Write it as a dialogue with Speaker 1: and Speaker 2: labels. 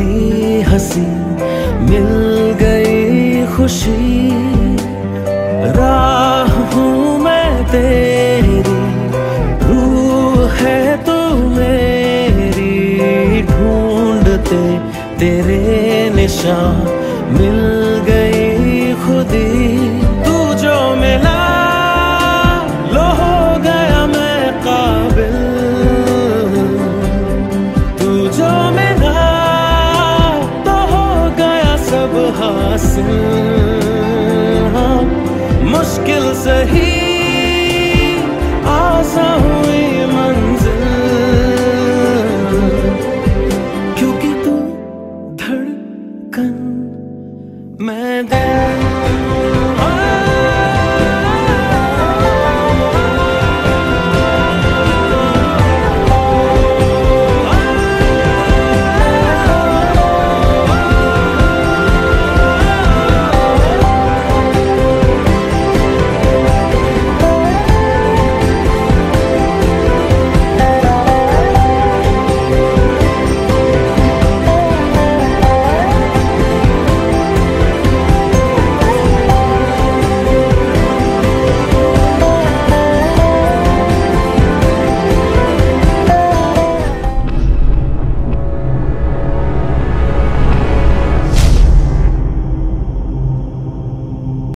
Speaker 1: तेरी हँसी, मिल गई खुशी। राह हूँ मैं तेरी, रूह है तू मेरी। ढूंढते तेरे निशान, मिल गई खुदी। सही आसा हुई मंजिल। क्योंकि तू धड़कन मैं दे